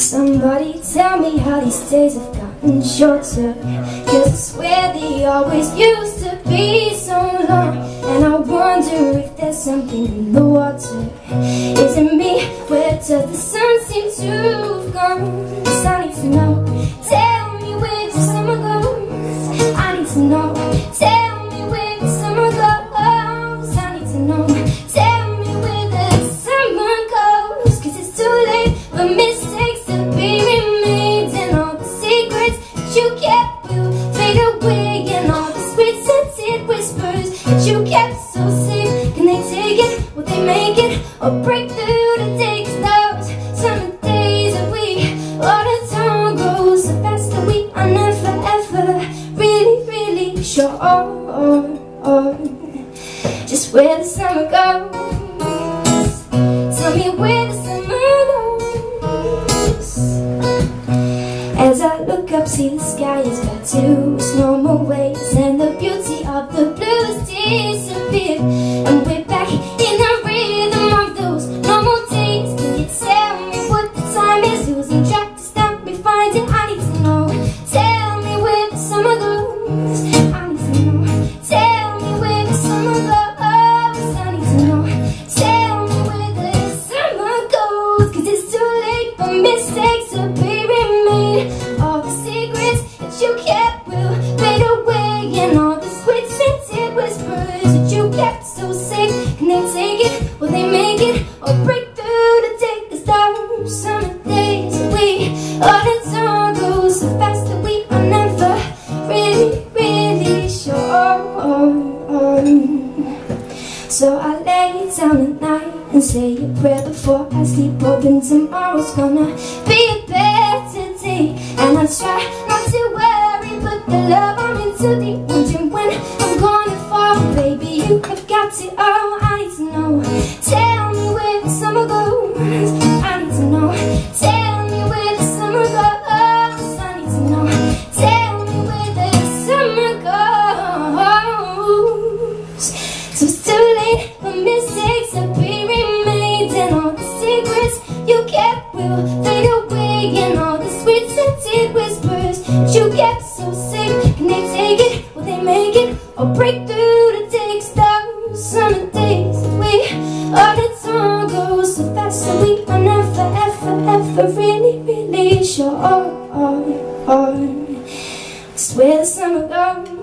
Somebody tell me how these days have gotten shorter Cause I swear they always used to be so long And I wonder if there's something in the water Is it me? Where does the sun seem to have gone? Cause I need to know sure. Just where the summer goes. Tell me where the summer goes. As I look up, see the sky is back to its normal ways And the beauty of the blue has disappeared And we're make it? Or break through to take days. We goes so fast that we are never really, really sure. So I lay down at night and say a prayer before I sleep Hoping tomorrow's gonna be a better day. And I try not to worry, put the love I'm into deep Wondering when I'm gonna fall. Baby, you have got oh, it all, saying all the sweet scented whispers that you get so sick. Can they take it? Will they make it? Or break through the takes those summer days we all the time goes so fast that we are never ever ever really really sure. I swear the summer goes.